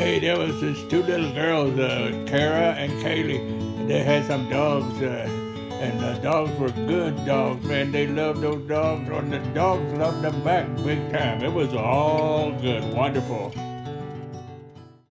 Hey, there was these two little girls, uh, Kara and Kalie. And they had some dogs, uh, and the dogs were good dogs, man. They loved those dogs, and the dogs loved them back big time. It was all good, wonderful.